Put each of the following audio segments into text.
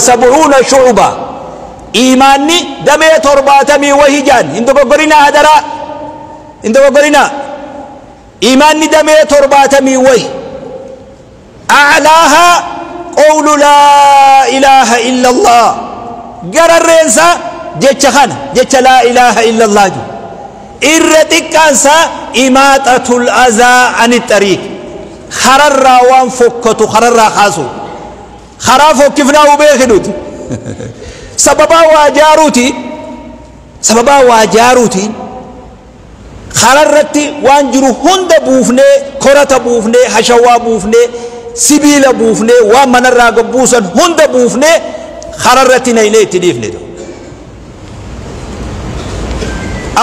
وسبعون شعبة. إيماني دمي ترباتمي وهجان. انتو قرنا هدرا. انتو قرنا إيماني دمي ترباتمي وهي. أعلاها قول لا إله إلا الله. قرر الرئيسة جتش خانة جتش لا إله إلا الله جو. إرتك أنسى إماتة الأذى عن الطريق. خرر وان فكتو خرر خاسو خرافو كيفنا وبيخدوت سببا واجاروتي سببا واجاروتي. خررتي وان جرو هند بوفني كرة بوفني حشوا بوفني سبيل بوفني وان من الراقب بوسن هند بوفني خررتي نيلي تديفني دو.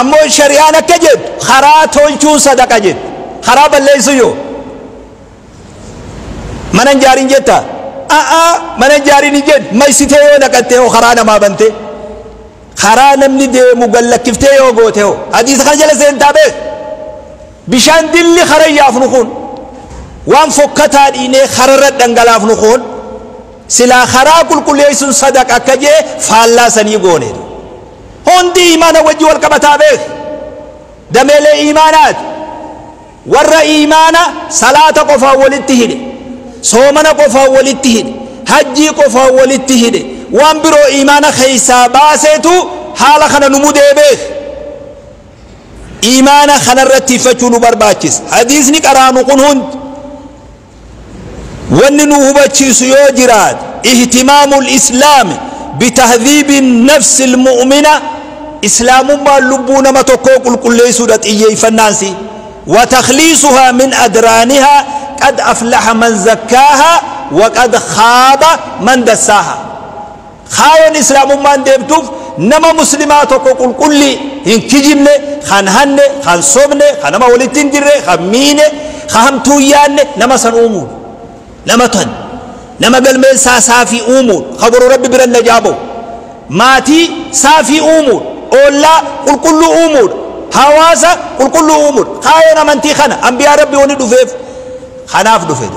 ammoo shari'aan akka jedhu karaa tolchuu sadaqa jedhu karaa balleessu yoo mana hin jaarin jetta a'a mana jaarin hin jedhu maysitee yoo naqattee hoo karaa namaa bante karaa namni deemu gallakkiftee yoo goote hoo hadiisa kana jala seentaa beek bishaan dilli kara yaafnu kun waan fokkataa dhiinee kararra dhangalaafnu kun silaa karaa qulqulleessuun sadaqa akka jee faallaa sanii gooneedha hundi imaana wajji wal qabataa beek dameelee imaanaat warra imaana salaata qofaa walitti hidhe soomana qofaa walitti hidhe hajjii qofaa walitti hidhe waan biroo imaana keeysaa baaseetu haala kana nu mudee beek imaana kanarratti iffachuu nu barbaachisa hadiisni qaraanu kun hundi wanni nu hubachiisu yoo jiraat ihtimaamu lislaami ما لبون ما تكو قل قل ليسودة إيه فنانسي وتخليصها من أدرانها قد أفلح من زكاها وقد خاب من دساها. خاوة الإسلام ما ديبتوف نما مسلمات وقل كل إن كجمنا خان هن خان صبنا خان ما ولتين جره خان مين خان تويان نما سن أمور. نما تن. نما قل من سافي أمور. خبر رب برن نجابو. ماتي سافي أمور. أولا قل كل أمور. هواسا قل كل أمور. خاينا من تيخنا. أنبياء ربي وندو فيف kanaaf dhufe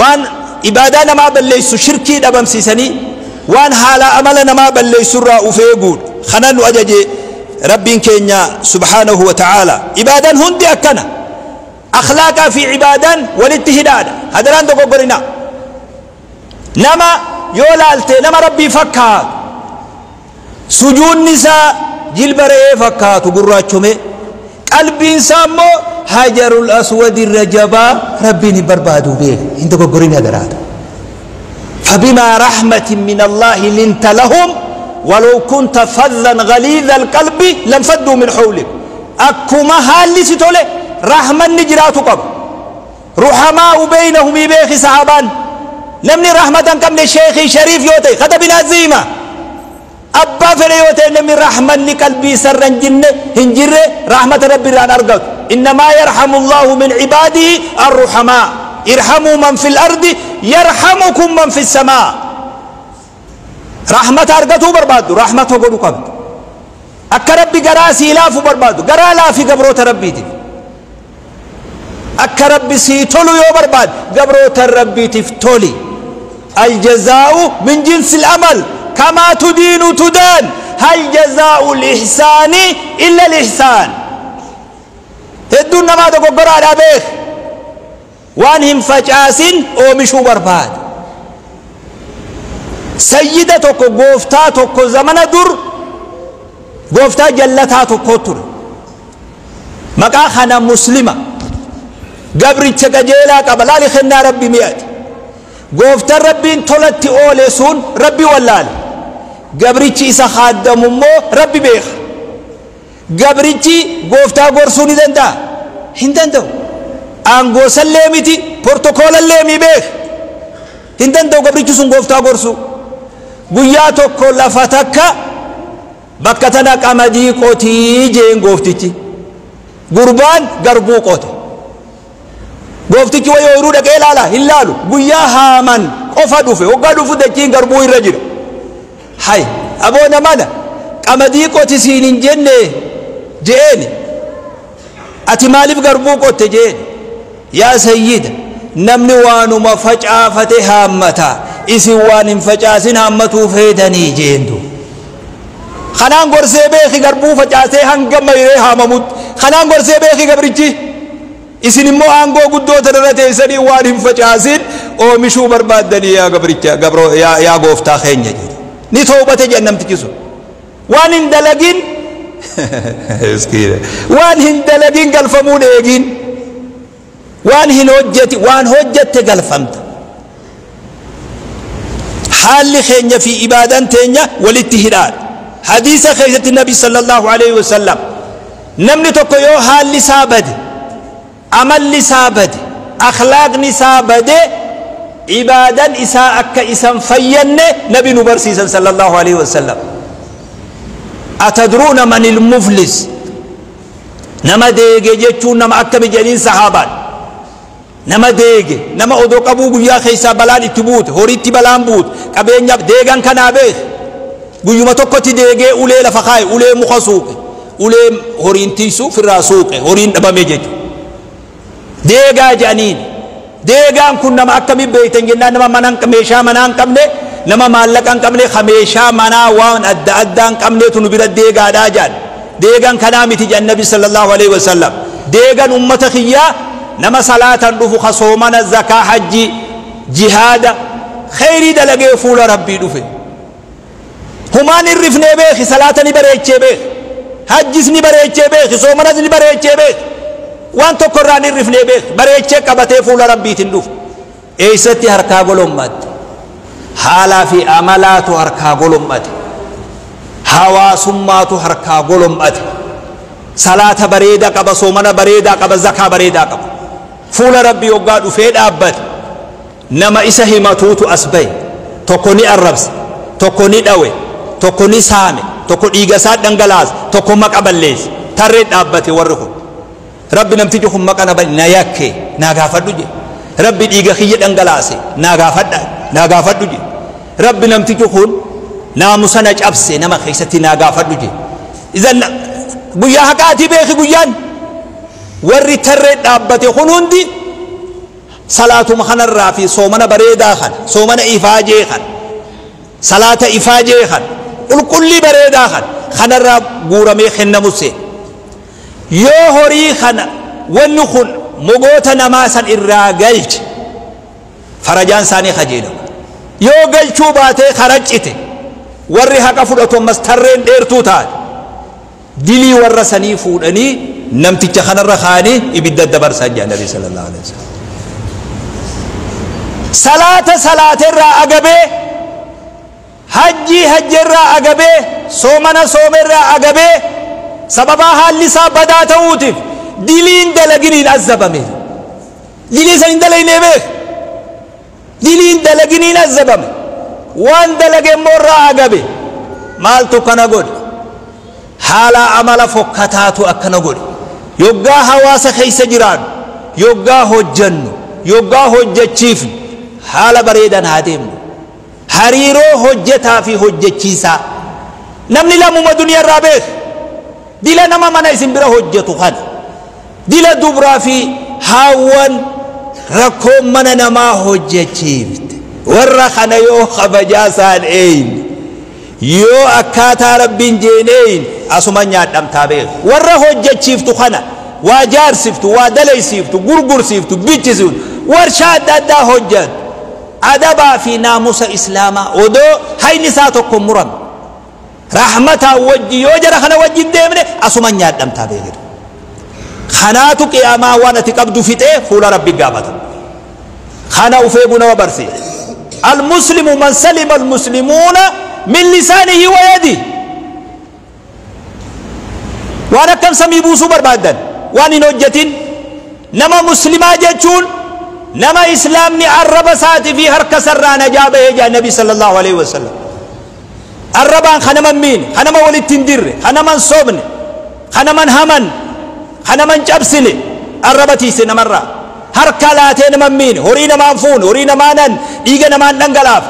waan ibaadaa namaa balleessu shirkii dhabamsiisanii waan haala amala namaa balleessurraa ufee guud kana nu ajaje rabbiin keenya subhaanahu wa ta'aala ibaadaan hundi akkana akhlaaqa fi cibaadaan walitti hidhaadha hadaraan dogoggorina nama yoo laalte nama rabbii fakkaatu sujuunni isaa jilba re'ee hajarul aswadi irra jabaa rabbiin hin barbaadu beeka hin dogoggorin hadaraata فبما رحمة من الله لنت لهم ولو كنت فظا غليظ القلب لانفضوا من حولك. أكما هالي ستولي رحمة نجرات قب رحماء بينهم يبيخ صحابان. نمني رحمة كم شيخي شريف يوتي خطبنا زيمة أبا فلي يوتي نمني رحمة قلبي سرا جنة هنجر رحمة ربي ران أرقب إنما يرحم الله من عباده الرحماء. ارحموا من في الأرض يرحمكم من في السماء. رحمة أرقته برباد رحمة قدو قبل أكا ربي قراسي لافو برباد قرا لا في قبروت ربي دي akka rabbi sii tolu yoo barbaad gabroota rabbiitiif toli aljazaa'u min jinsi كما تدين تدان هل جزاء الإحسان إلا الإحسان؟ تدون ما تقبر على بيك وانهم فجاس أو مشو برباد. سيدة قوفتا تقو زمن در قوفتا جلتا تقو تر مقا خانا مسلمة. قبر تقجيلا قبل لخنا ربي ميات قوفتا ربي انتولت اولي سون ربي والالي gabrichi isa haaddamu immoo rabbi beeka gabrichi gooftaa gorsuu ni danda'a hin danda'u aangoo sallee miti portokoolallee mi beeka hin danda'u gabrichi sun gooftaa gorsuu guyyaa tokko lafa takka bakka tana qamadii qotii jeen gooftichi gurbaan garbuu qote gooftichi wayii ooyiruu dhaqee ilaala hin laalu guyyaa haaman qofa dhufe waggaa dhufu dachiin garbuu irra jira hay aboona mana qamadii qotisiin hin jenne je'een ati maaliif garbuu qotte je'een yaa sayyida namni waanuma facaafate haammata isin waan hin facaasin hammatuu feetanii jeentu kanaan gorsee beeki garbuu facaasee hanga mayree haamamutti kanaan gorsee beeki gabrichi isin immoo aangoo guddoota irra teessanii waan hin facaasin oomishuu barbaaddanii yaa gabricha gabro yaa, yaa gooftaa keenya jedhe ni toobate jedhan namtichi sun waan hin dalagin waan hin dalagin galfamuun eegin waan hin hojjeti waan hojjette galfamta haalli keenya fi ibaadaan teenya walitti hidhaadha hadiisa keessatti nabi sallallahu alaihi wasallam namni tokko yoo haalli isaa bade amalli isaa bade akhlaaqni isaa bade ibaadaan isaa akka isan fayyanne nabi nu barsiisan sallallahu alaihi wasallam atadruuna man ilmuflis nama deege jechuun nama akkami jedhiin sahaabaan nama deege nama odoo qabuu guyyaa keessaa balaan itti buute horiitti balaan buute qabeenyaaf deegan kanaa beek guyyuma tokkotti deegee ulee lafa kaaye ulee muka suuqe ulee horiin tiisu firraa deegaan kun nama akkamiin beektan jennaan nama mana meeshaa manaa hin qabne nama maallaqa hin qabne ka meeshaa manaa waan adda addaa hin qabneetu nu bira deegaadhaa jedhan deegan kanaa miti jedhan nabi sallallahu alaihi wasallam deegan ummata kiyyaa nama salaatan dhufu ka soomana zakaa hajji jihaada kheyrii dalagee fuula rabbii dhufe humaan irrifnee beeki salaata ni bareechee beeki hajjis ni bareechee beeki soomanas ni bareechee beeki وان تو قران يرفن بيك بريتشه قبته فول ربي تندوف اي ستي هركا غلومات حالا في عملات هركا غلومات هوا سمات هركا غلومات صلاة بريدة قبل صومنا بريدة قبل زكاة بريدة قبل فول ربي يقعد فيد أبد نما إسه ما توتو أسبين تكوني الربس تكوني دوي تكوني سامي تكوني إيغسات دنجلاز تكوني مقبل ليس تريد أبد ورخو rabbi namtichi kun maqa na yakke naa gaafadhu jedhe rabbi dhiiga kiyya dhangalaase naa gaafadha naa gaafadhu jedhe rabbi namtichi kun naamusa na cabse nama keessatti naa gaafadhu jedhe idan guyyaa haqaatii beeki guyyaan warri tarree dhaabbate kun hundi salaatuma kanarraa fi soomana bareedaa kan soomana ifaajee kan salaata ifaajee kan qulqullii bareedaa kan kanarraa guuramee kennamusse yoo horii kana wanni kun mogoota namaa san irraa galche farajaan isaanii kajeelama yoo galchuu baatee karaccite warri haqa fudhatu ammas tarreen dheertuu taate dilii warra sanii fuudhanii namticha kanarra kaanii ibidda dabarsan jedha nabi sallallahu alaihi wasallam salaata salaaterraa agabee hajjii hajjerraa agabee soomana soomerraa agabee sababaa haalli isaa badaa ta'uutiif diliin dalaginiin azabame dilii san hin dalagne beek diliin dalaginiin azabame waan dalage immoo irraa agabe maaltu kana godhe haala amala fokkataatu akkana godhe yoggaa hawaasa keessa jiraannu yoggaa hojjannu yoggaa hojjachiifnu haala bareedan haa deemnu hariiroo hojjetaa fi hojjechiisaa namni lamuma duniyaa irraa beek دلا نما منا اسم برا حجة تخان دلا دبرا في هاوان ركو منا نما حجة چيفت ورخان يو خبجاسان اين يو أكاتا رب جين اين اسما نعتم تابير ورخ حجة چيفت خانا واجار سيفت وادلي سيفت غرغر سيفت بيتي سيفت. ورشا دا حجة ادبا في ناموس إسلاما. ودو هاي نساتو كمران رحمة وجي يوجر خنا وجي ديمني أسو من يادم تابير خناتو قياما وأنا تقبدو فتئ فولا ربي قابتا خنا وفيبونا وبرسي المسلم من سلم المسلمون من لسانه ويدي وأنا كم سمي بوسو بربادا وأنا نوجتين. نما مسلما جاتشون نما اسلام ني عرب ساتي في هركس الرانة جابه جا نبي صلى الله عليه وسلم. الربان خنما مين خنما ولد تندر خنما صوبن خنما همن خنما جبسني الربتي سنمرة harka laatee nama miine horii namaan fuune horii namaanan dhiiga namaan dhangalaaf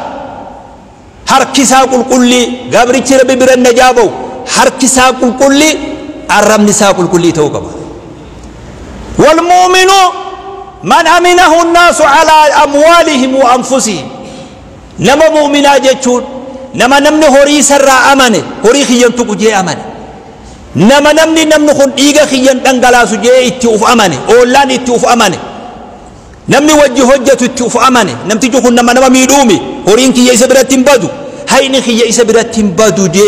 harki isaa qulqullii gabrichi rabbi biran najaa ba'u harki isaa qulqullii arrabni isaa qulqullii ta'uu qaba والمؤمن من أمنه الناس على أموالهم وأنفسهم nama mu'minaa jechuun نما نمن هوري سرّا أمانه هوري خيّن تكوجي أمانه نما نمن نمن خون إيجا خيّن تنقلاسو جي اتوف أمانه أولان اتوف أمانه نمن وجه هجة اتوف أمانه نمن تجو خون نما نما ميلومي هوري انكي يسبرات تنبادو هاي نخي يسبرات تنبادو جي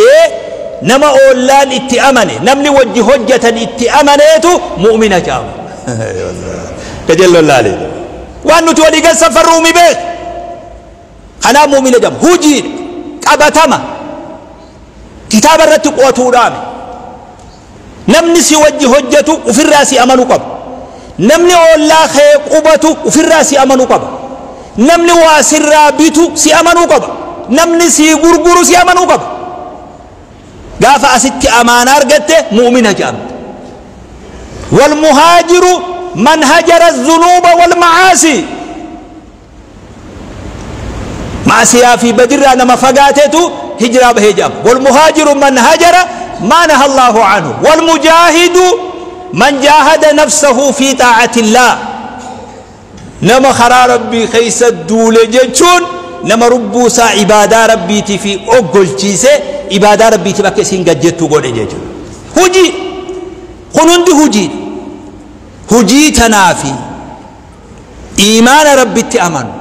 نما أولان اتو أمانه نمن وجه هجة اتو أمانه اتو مؤمنة جاو كجل الله عليه وانو تولي قصة فرومي بيت خنا مؤمنة جام هجير qabatama kitaaba irratti qo'atuudhaami namni si wajji hojjetu ufirraa si amanuu qaba namni ollaa kee qubatu ufirraa si amanuu qaba namni waa sirraa bitu si amanuu qaba namni si gurguru si amanuu qaba gaafa asitti amaana argatte mu'mina jedhamte والمهاجر من هجر الذنوب والمعاصي معصية في بدر أنا ما فقاتته هجرة بهجام والمهاجر من هجر ما نهى الله عنه. والمجاهد من جاهد نفسه في طاعة الله. نما خرا ربي خيس الدول جتشون نما ربوسا عبادة ربي في أقل جيسة عبادة ربي تبكي سنجا جتو قول جتشون هجي خنوند هجي. هجي تنافي. إيمان ربي تأمن.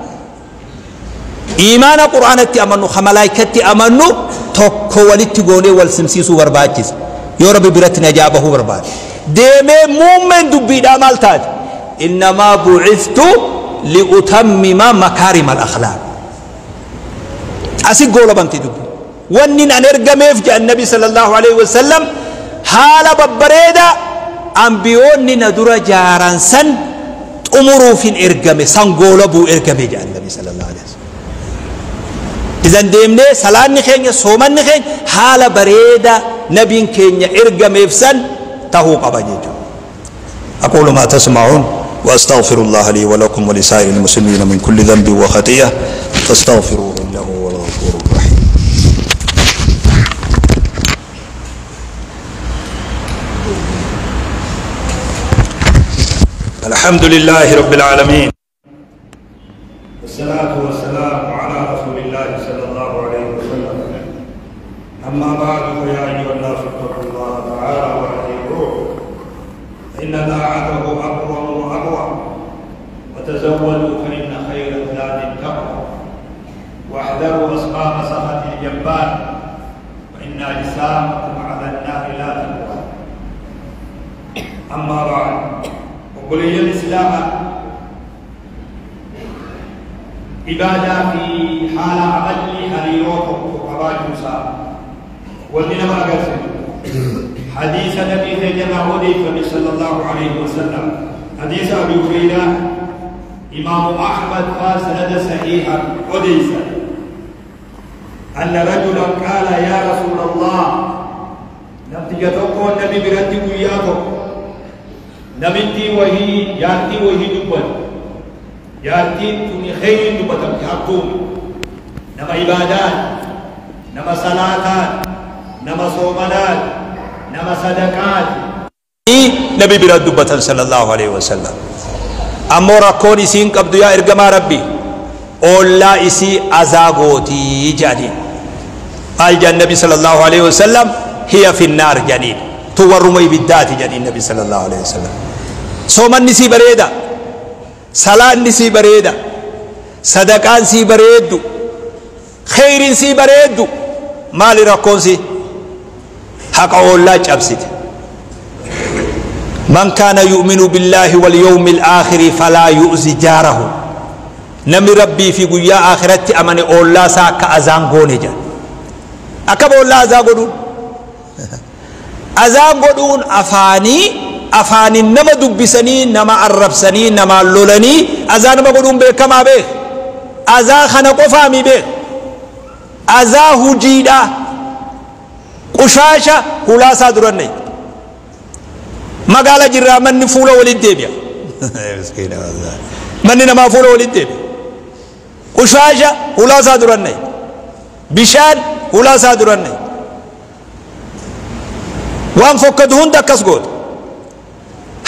إيمان القرآن تأمنه خملاك تأمنه تك ولي تقولي والسمسيس ورباتيس يا رب برتنا جابه وربات ديم مؤمن دبيدا مالتاج إنما بعثت لأتمم مكارم الأخلاق. أسي قولة بنتي دبي. وأني أن أرجم النبي صلى الله عليه وسلم حالة ببريدة أنبيوني ندرة جارا سن أمرو في الإرجم سن قولة بو إرجم النبي صلى الله عليه وسلم. إذن ديمني سلاني خين سومني خين حال بريدة نبين كين إرقم إفسن تهو قبجيج أقول ما تسمعون وأستغفر الله لي ولكم ولسائر المسلمين من كل ذنب وخطيئة فاستغفروه إنه هو الغفور الرحيم. الحمد لله رب العالمين. والصلاة والسلام أما بعد عليه وسلم. حديث أبي هريرة إمام أحمد قال سند صحيحا حديث أن رجلا قال يا رسول الله نبتجتك النبي برتك وياكم. نبتي وهي ياتي وهي دبل. jaartiin tuni kheyriin dubbatamte hakkuumi nama ibaadaan nama salaataan nama soomanaan nama sadaqaati نبي براد دبة صلى الله عليه وسلم. أمو ركون إسين قبض يا إرقما ربي. أولا إسي أزاغوتي جانين قال جاء النبي صلى الله عليه وسلم هي في النار جانين تورمي بالذات جانين النبي صلى الله عليه وسلم. سوما نسي بريدا salaanni sii bareeda sadaqaan sii bareeddu kheyriin sii bareeddu maali rakkoon sii haqa oollaa cabsite من كان يؤمن بالله واليوم الآخر فلا يؤذي جاره. نمي ربي في قيا آخرتي أمني أولا ساك أزان غوني أكب أولا أزان قدون أزان قدون أفاني أفاني نما دبسني نما عربسني نما لولني أزان ما قدون بيك كما بيك. أزان خنا قفامي بيك. أزان هجيدا. قشاشة هلاسا درني magaala jirraa manni fuula walitti deebi'a manni namaa fuula walitti deebi'a qushaasha hulaasaa durannay bishaan hulaasaa durannay waan fokkatu hunda akkas gootu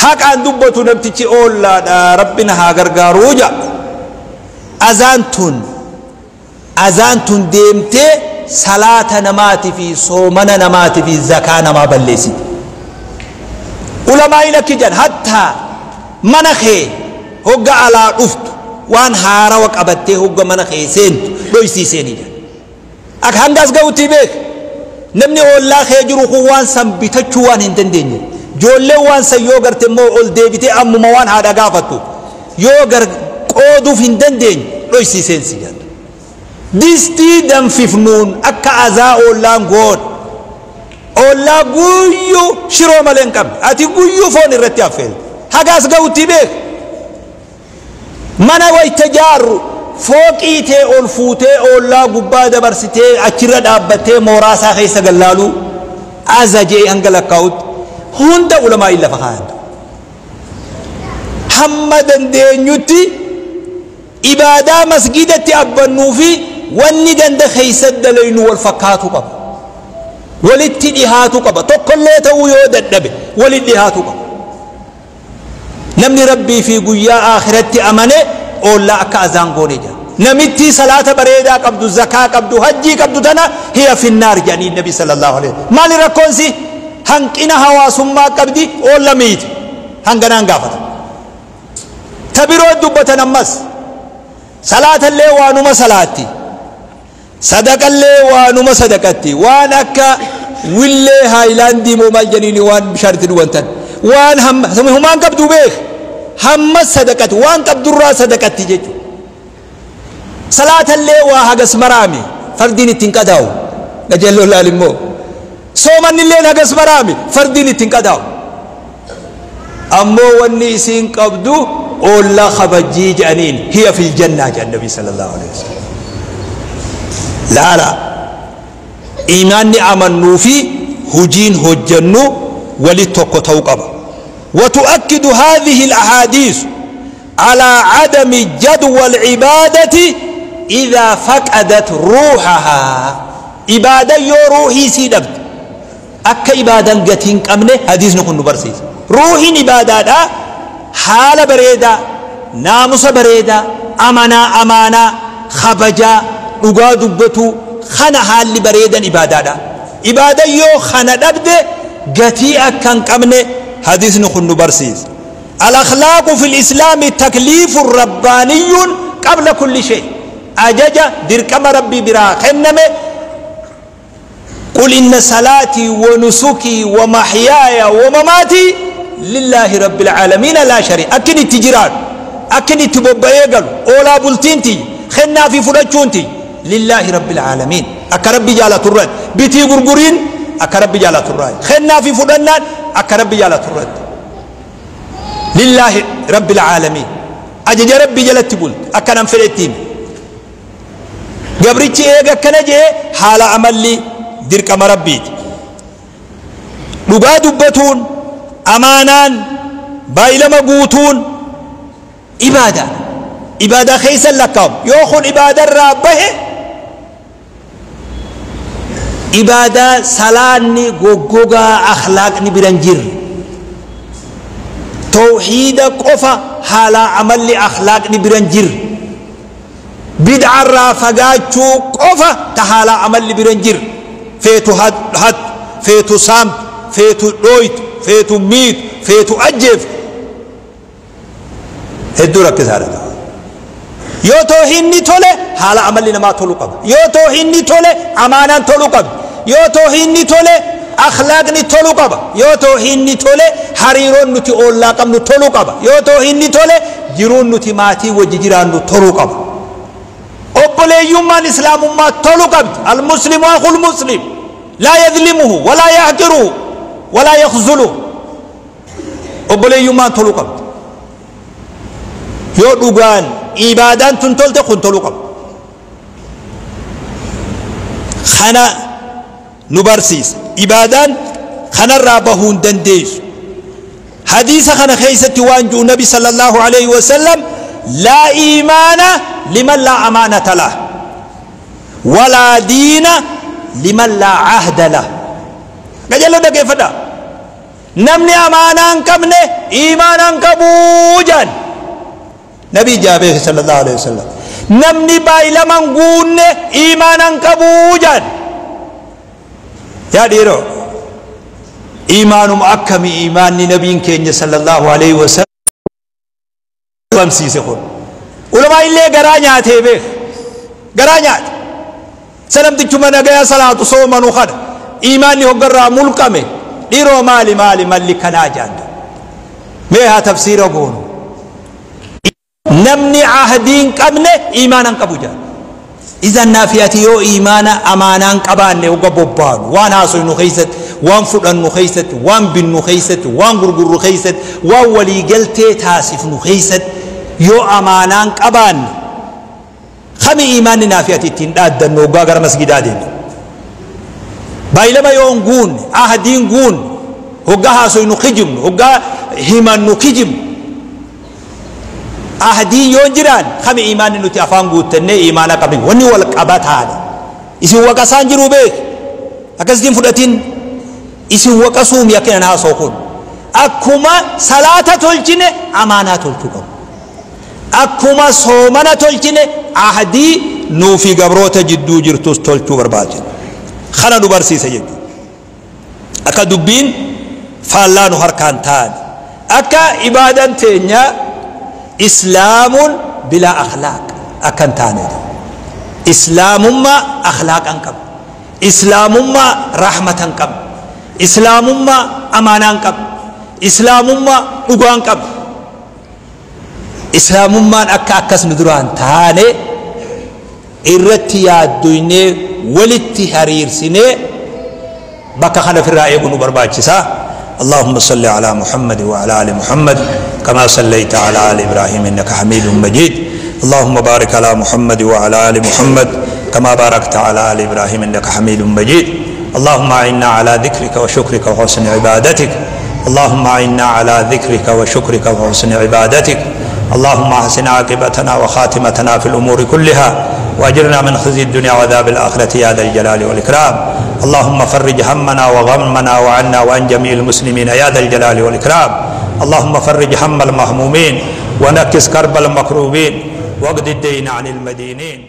haqaan dubbatu namtichi oollaadha rabbina haa gargaaruu ja azaan tun azaan tun deemtee salaata namaatii fi soomana namaatii fi zakaa namaa balleessiti ulamaa'iin akki jedhan hattaa mana kee hogga alaa dhuftu. Waan haarawa qabattee hogga mana kee seentu dhoysiiseenii jedhan akka hangas ga'utti beek. Namni ollaa kee jiru kun waan san bitachuu waan hin dandeenye ijoolleen waan san yoo garte immoo ol deebitee ammuma waan haadha gaafattu yoo gar qooduuf hin dandeenye dhoysiiseensi jedhan distii danfifnuun akka azaa ollaan goon ollaa guyyuu shiroo malee hin qabne ati guyyuu foon irratti affeelte hagaas ga'utti beek mana wayta jaarru fooqii tee ol fuutee ollaa gubbaa dabarsitee achirra dhaabbattee mooraasaa keessa gallaaluu azajee hanga lakkaa'utti hunda ulamaa lafa kaayan hamma dandeenyutti ibaadaa masgidatti abbannuu fi wanni ganda keessa dalaynu wal fakkaatu qaba walitti dhihaatu qaba tokkollee ta'uu yoo dadhabe walitti dhihaatu qaba namni rabbii fi guyyaa akhiratti amane oollaa akka azaan goone jira namitti salaata bareedaa qabdu zakaa qabdu hajjii qabdu tana hiya finnaar jedhanii nabi sallallahu alaihi wasallam maali rakkoonsi hanqina hawaasummaa qabdi oolla miiti hanganaan gaafata ta biroo dubbatan ammas salaatallee waanuma salaatti صدق الله وانما صدقتي. وأنا كا ولي هايلاندي مو مجانيني وان بشارتي دوانتن وان هم هم ان كبدو بيخ هم صدقتي وان كبدو را صدقتي جيت. صلاة الله وهاك اسمرامي. فردين تنكداو نجل الله لمو. صومن الليل هاك اسمرامي. فردين تنكداو أمو واني سين كبدو أولا خبجي جانين هي في الجنة جاء النبي صلى الله عليه وسلم. Imaanni amannuu fi hujiin hojjennu walit tokko ta'uu qaba وتؤكد هذه الأحاديث على عدم جدوى العبادة إذا فقدت روحها. عبادة يو روحي سيدبت أكا عبادة قتين قمنه حديث نكون نبرسيس. روحي عبادة حال بريدة ناموس بريدة أمانا أمانا خبجا dhugaa dubbatu kana haalli bareedan ibaadaadha. Ibaada yoo kana dhabde gatii akka hin qabne hadiisni kun nu barsiisa. الأخلاق في الإسلام تكليف رباني قبل كل شيء أجج دركم ربي برا خنمه قل إن صلاتي ونسكي ومحياي ومماتي لله رب العالمين لا شريك أكن التجران أكن التبوبيغل أولا بلتينتي خنا في فرجونتي لله رب العالمين. أكا ربي جالة الرد بيتي غرغرين أكا ربي جالة الرد خنا في فدنان أكا ربي جالة الرد لله رب العالمين. أجج ربي جالة بول أكا ننفل التيم قبرتي إيغا كنجي حال عملي درك مربيت dhugaa dubbatuun amaanaan baay'ilama guutuun ibaadaadha ibaadaa keeysan lakkaa'u yoo kun ibaadarraa bahe goggogaa akhlaaqni biran jirre tawxiida qofa haalaa amalli akhlaaqni biran jirre bid'arraa fagaachuu qofa ta haalaa amalli biran jirre feetu had feetu saamtu feetu dhooytu feetu miitu feetu ajjeeftu hedduu rakkisaadha ta'a yoo toohinni tole haala amalli namaa tolu qaba yoo toohinni tole tolu qaba yoo toohinni tole akhlaaqni tolu qaba yoo toohinni tole hariiroon nuti oollaa qabnu tolu qaba yoo toohinni tole jiruun nuti maatii wajji jiraannu tolu qaba obboleeyyummaan islaamummaa tolu qabdi almuslimu akul muslim laa yadlimuhu walaa yahqiruhu walaa yakzuluhu obboleeyyummaan tolu qabdi yoo dhugaan ibaadaan tun tolte kun tolu qaba kana نبرسيس. إبادان خنا رابهون دنديس. حديث خنا خيسة وانجو نبي صلى الله عليه وسلم لا إيمان لمن لا أمانة له ولا دين لمن لا عهد له. قجل لنا كيف دا؟ نمني أمانا كمن إيمانا كبوجا نبي جابه صلى الله عليه وسلم نمني بايلما نقول إيمانا كبوجا qabuu jaan yaa dhiiroo iimaanuma akkami iimaanni nabiin keenya sallallahu alaihi wasallam bamsiise kun ulamaa illee garaa nyaatee beek garaa nyaate sanamtichuma nagaya salaatu soomanu kana iimaanni hoggarraa mulqame dhiiroo maali maali malli kanaa jaanda mee haa tafsiira goonu namni ahdiin إذا نافياتي يو إيمانا أمانا كبان وقبوبان وان عصر نخيست وان فرن نخيست وان بن نخيست وان قرقر نخيست وان ولي قلتي تاسف نخيست. يو أمانا كبان خمي إيمان نافياتي تنداد نوغا غر مسجد آدين بايلة غون يون قون أهدين قون هقا عصر نخجم هقا هما نخجم. Ahdii yoo jiraan kami imaanni nuti afaan guuttannee imaana qabin wanni wal qabataadha isin waqasaan jiru beek akkasitiin fudhatin isin waqasuumi akkinan haasoo kun akkuma salaata tolchine amaanaa tolchuu qabu akkuma soomana tolchine ahdii nuufi gabroota jidduu jirtus tolchuu barbaachisa kana nu barsiisa jechuudha akka dubbiin faallaa nu harkaan ta'an akka ibaadan teenyaa إسلام بلا أخلاق. أكن تاني إسلام ما أخلاق أنكم. إسلام ما رحمة أنكم. إسلام ما أمان أنكم. إسلام ما أقوى أنكم. إسلام ما أكا أكس ندران تاني. إرتي يادويني ولتي هرير سيني بكا خنا في الرأي برباجسا اللهم صل على محمد وعلى آل محمد كما صليت على آل إبراهيم إنك حميد مجيد. اللهم بارك على محمد وعلى آل محمد كما باركت على آل إبراهيم إنك حميد مجيد. اللهم أعنا على ذكرك وشكرك وحسن عبادتك. اللهم أعنا على ذكرك وشكرك وحسن عبادتك. اللهم أحسن عاقبتنا وخاتمتنا في الأمور كلها. وأجرنا من خزي الدنيا وعذاب الآخرة يا ذا الجلال والإكرام. اللهم فرج همنا وغمنا وعنا وعن جميع المسلمين يا ذا الجلال والإكرام. اللهم فرج هم المهمومين ونكس كرب المكروبين. واقض الدين عن المدينين.